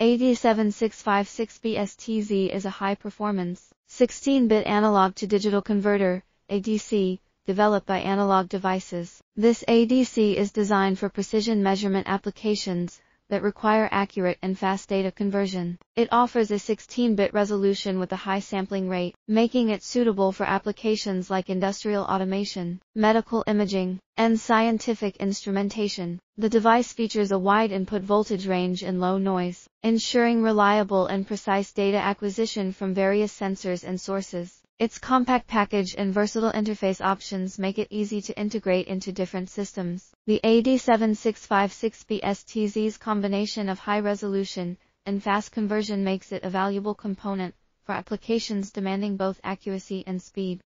AD7656BSTZ is a high-performance 16-bit analog-to-digital converter, ADC, developed by Analog Devices. This ADC is designed for precision measurement applications that require accurate and fast data conversion. It offers a 16-bit resolution with a high sampling rate, making it suitable for applications like industrial automation, medical imaging, and scientific instrumentation. The device features a wide input voltage range and low noise, ensuring reliable and precise data acquisition from various sensors and sources. Its compact package and versatile interface options make it easy to integrate into different systems. The AD7656BSTZ's combination of high resolution and fast conversion makes it a valuable component for applications demanding both accuracy and speed.